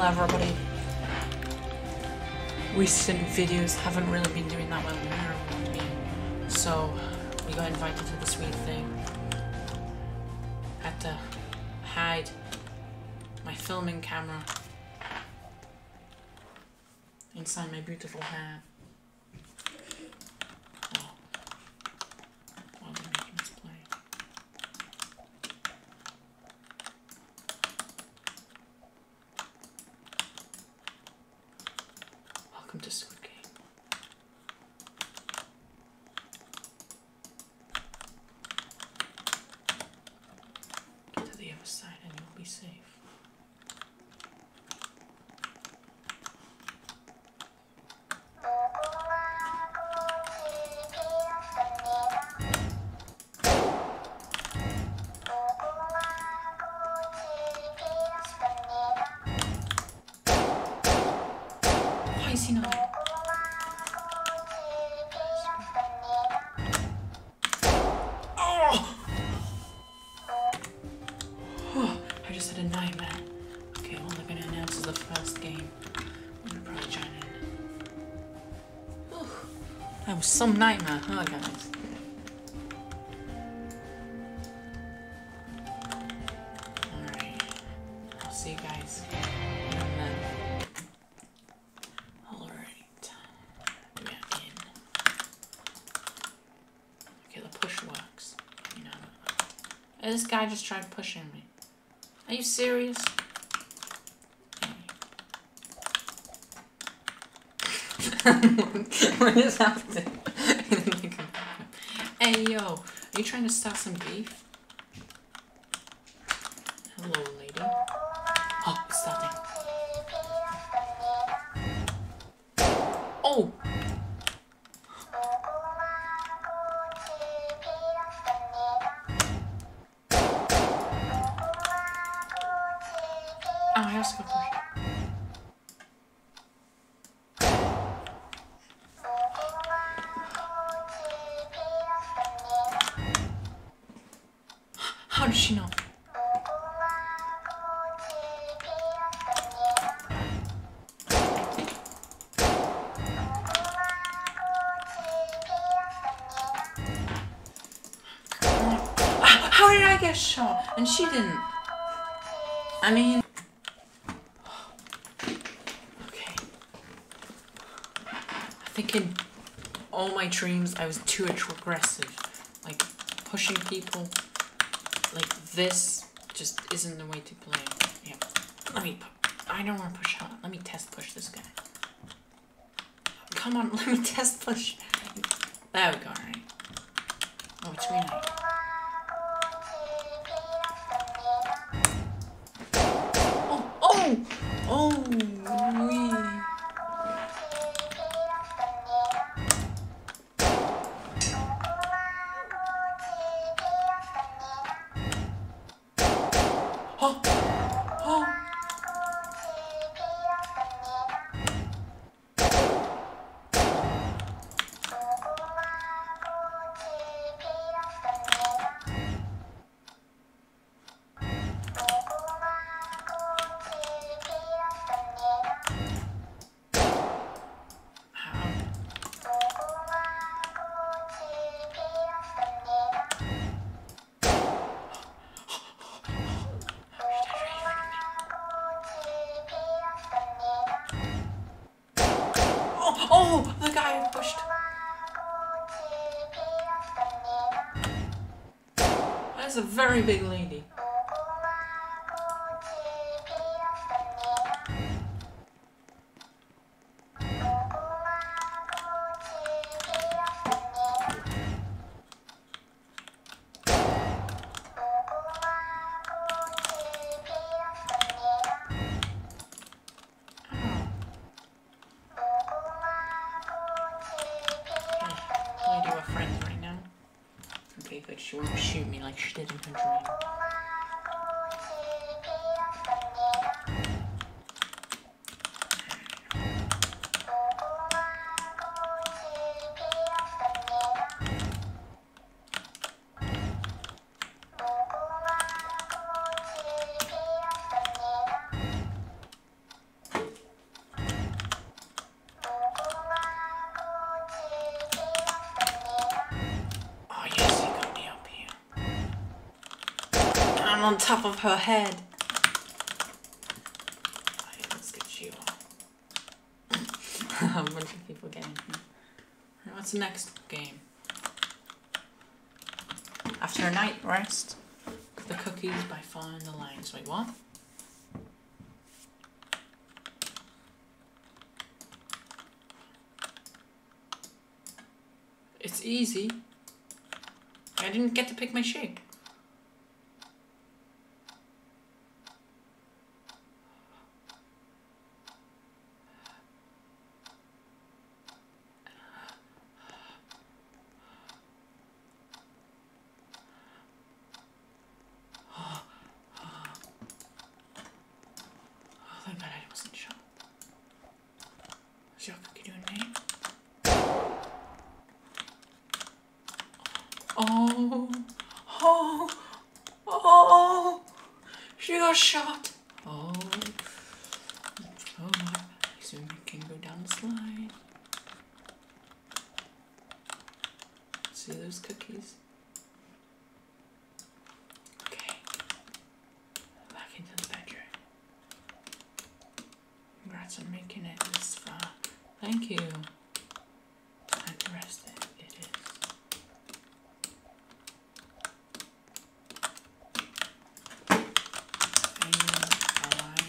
Hello everybody. Recent videos haven't really been doing that well with me, so we got invited to this weird thing. Had to hide my filming camera inside my beautiful hair. Oh! I just had a nightmare. Okay, all they're gonna announce is the first game. I'm gonna probably join in. That was some nightmare, huh, guys? Hey, this guy just tried pushing me. Are you serious? what is happening? hey yo, are you trying to start some beef? Hello, Oh, I also got pushed. How did she know? How did I get shot? And she didn't. I mean. Okay. In all my dreams I was too aggressive. Like, pushing people like this just isn't the way to play. Yeah. Let me. I don't want to push hard. Let me test push this guy. Come on, let me test push. There we go, right? Oh, it's really That's a very big lady. She won't shoot me like she did in her dream. On top of her head. Let's get you. A bunch of people getting. What's the next game? After a night rest, the cookies by following the lines. Wait, what? It's easy. I didn't get to pick my shape. Oh, thank God I wasn't shot. Your cookie? Oh, oh, oh, she got shot. Oh, oh, soon we can go down the slide. See those cookies? Okay, back into the bedroom. Congrats on making it this far. Thank you. Time to rest it. It is. And align.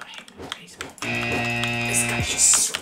I hate when baseball. This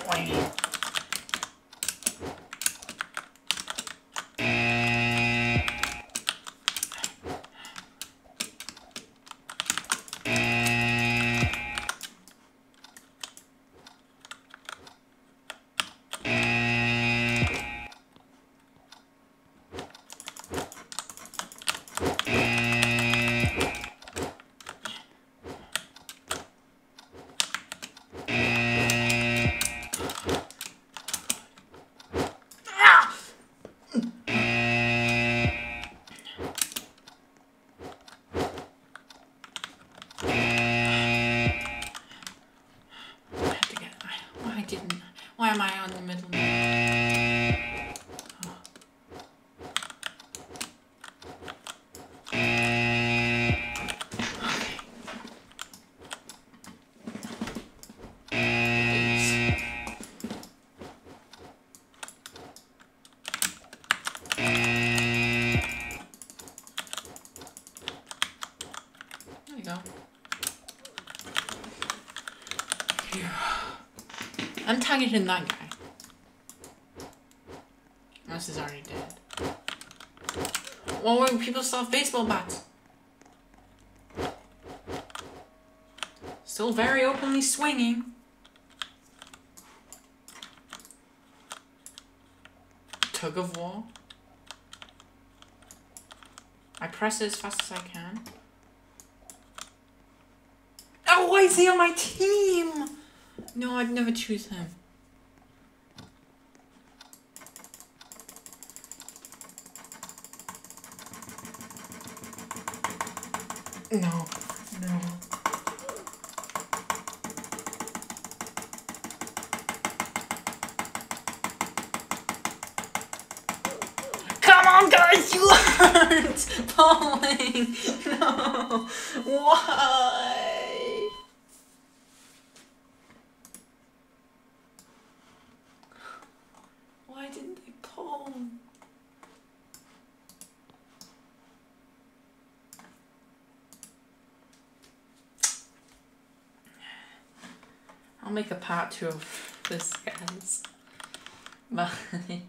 Targeting that guy. Unless he's already dead. Well, when people have baseball bats. Still very openly swinging. Tug of war. I press it as fast as I can. Oh, why is he on my team? No, I'd never choose him. No, no. Come on, guys, you aren't falling. No, why? Why didn't they pull? I'll make a part two of this, guys. Bye.